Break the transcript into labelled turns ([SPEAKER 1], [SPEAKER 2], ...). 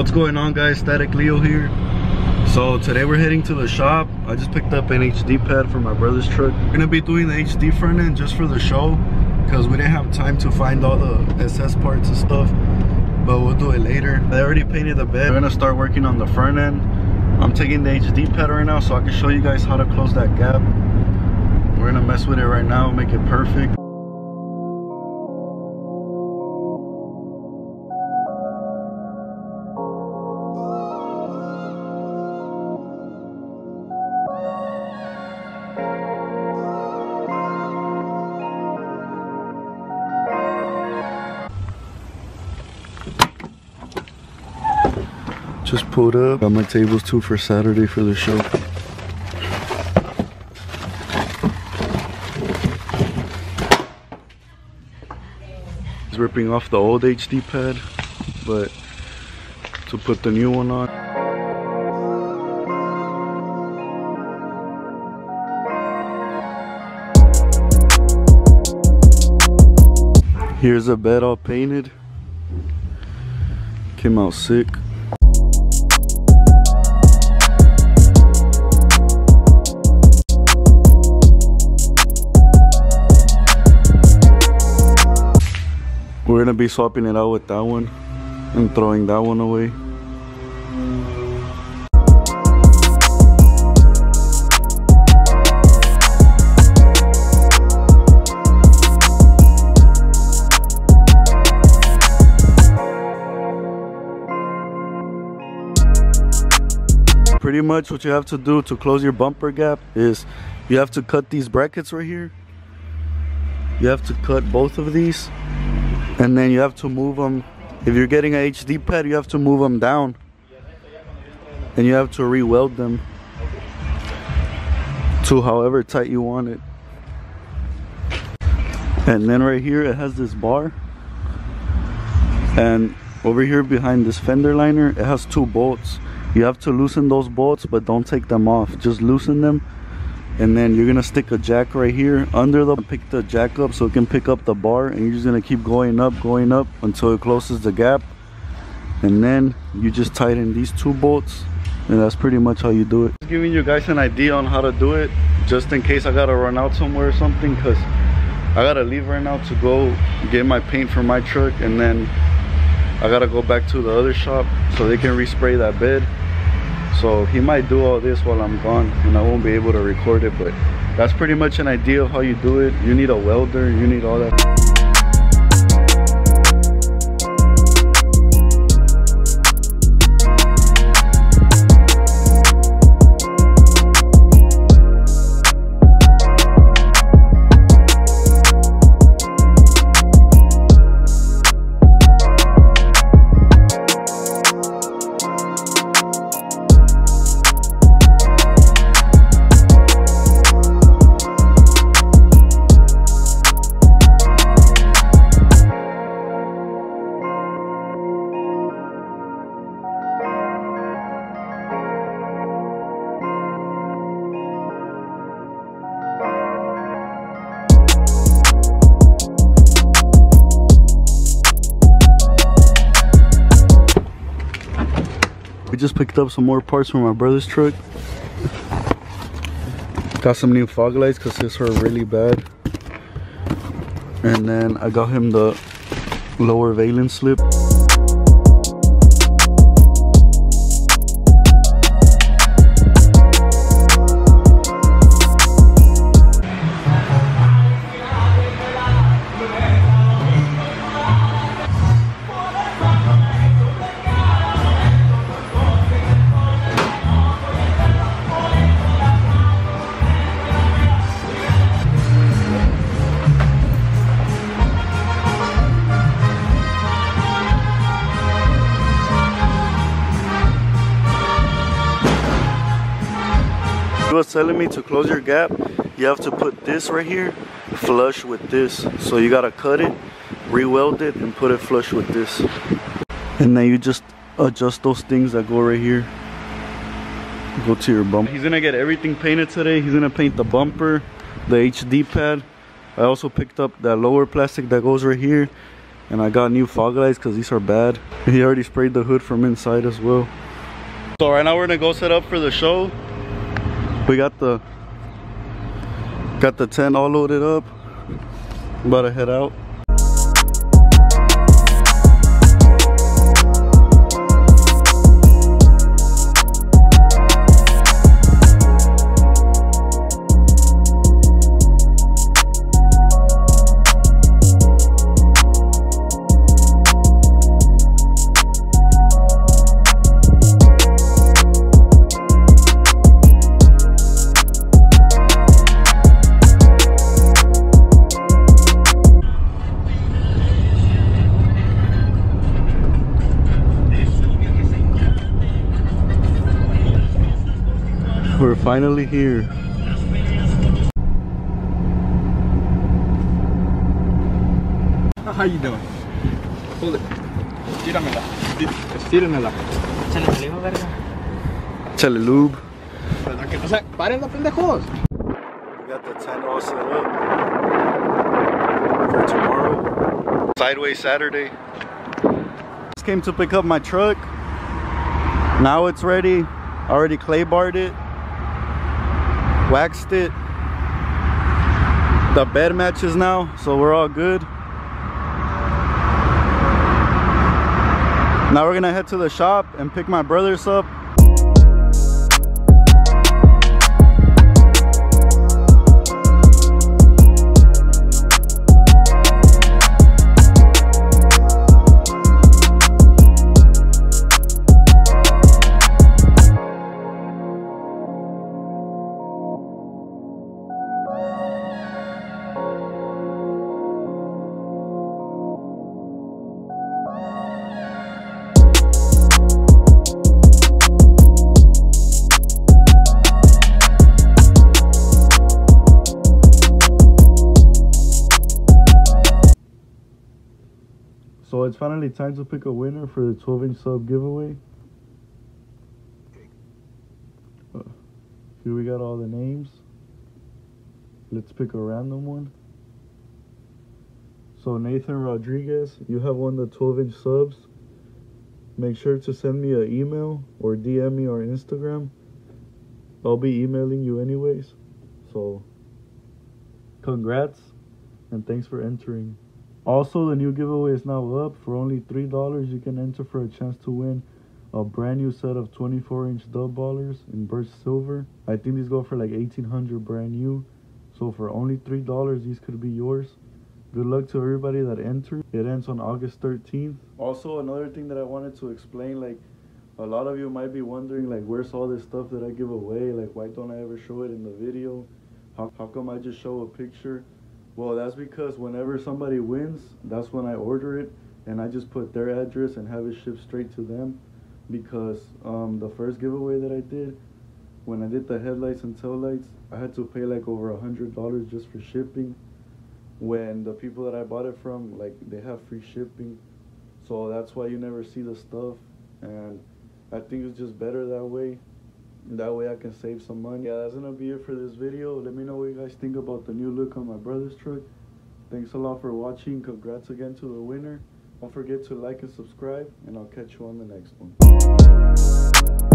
[SPEAKER 1] What's going on guys, Statik Leo here. So today we're heading to the shop. I just picked up an HD pad for my brother's truck. We're gonna be doing the HD front end just for the show because we didn't have time to find all the SS parts and stuff. But we'll do it later. I already painted the bed. We're gonna start working on the front end. I'm taking the HD pad right now so I can show you guys how to close that gap. We're gonna mess with it right now, make it perfect. Just pulled up. Got my tables too for Saturday for the show. He's ripping off the old HD pad, but to put the new one on. Here's a bed all painted. Came out sick. We're gonna be swapping it out with that one and throwing that one away. Pretty much what you have to do to close your bumper gap is you have to cut these brackets right here. You have to cut both of these and then you have to move them if you're getting a HD pad you have to move them down. And you have to re-weld them to however tight you want it. And then right here it has this bar. And over here behind this fender liner it has two bolts. You have to loosen those bolts but don't take them off. Just loosen them and then you're gonna stick a jack right here under the pick the jack up so it can pick up the bar. And you're just gonna keep going up going up until it closes the gap. And then you just tighten these two bolts. And that's pretty much how you do it. Just giving you guys an idea on how to do it just in case i gotta run out somewhere or something because i gotta leave right now to go get my paint for my truck. And then i gotta go back to the other shop so they can respray that bed so he might do all this while i'm gone and i won't be able to record it but that's pretty much an idea of how you do it. You need a welder you need all that just picked up some more parts from my brother's truck. Got some new fog lights because his are really bad. And then I got him the lower valance slip. He was telling me to close your gap, you have to put this right here flush with this. So you gotta cut it, re-weld it, and put it flush with this. And then you just adjust those things that go right here. Go to your bumper. He's gonna get everything painted today. He's gonna paint the bumper, the HD pad. I also picked up that lower plastic that goes right here And I got new fog lights because these are bad. He already sprayed the hood from inside as well. So right now we're gonna go set up for the show. We got the got the tent all loaded up. about to head out. Finally here.
[SPEAKER 2] How you doing? Hold it. Estíramela. Estíramela.
[SPEAKER 3] Se le salió, verga.
[SPEAKER 1] Chale lube.
[SPEAKER 2] ¿Verdad que no se paren pendejos?
[SPEAKER 1] We got the tent all set up for tomorrow. Sideways Saturday. Just came to pick up my truck. Now it's ready. Already clay barred it. Waxed it. The bed matches now, so we're all good. Now we're gonna head to the shop and pick my brothers up finally time to pick a winner for the 12 inch sub giveaway. Uh, here we got all the names. Let's pick a random one. So Nathan Rodriguez, you have won the 12 inch subs. Make sure to send me an email or DM me or Instagram. I'll be emailing you anyways. So congrats and thanks for entering. Also, the new giveaway is now up. For only $3, you can enter for a chance to win a brand new set of 24 inch dub ballers in burst silver. I think these go for like 1800 brand new. So for only $3, these could be yours. Good luck to everybody that entered. It ends on August 13th. Also, another thing that I wanted to explain, like a lot of you might be wondering, like where's all this stuff that I give away? Like why don't I ever show it in the video? How, how come I just show a picture? Well, that's because whenever somebody wins, that's when I order it and I just put their address and have it shipped straight to them. Because um, the first giveaway that I did, when I did the headlights and tail lights, I had to pay like over a hundred dollars just for shipping. When the people that I bought it from, like they have free shipping, so that's why you never see the stuff. And I think it's just better that way. That way I can save some money. Yeah, that's gonna be it for this video. Let me know what you guys think about the new look on my brother's truck. Thanks a lot for watching. Congrats again to the winner. Don't forget to like and subscribe, and I'll catch you on the next one.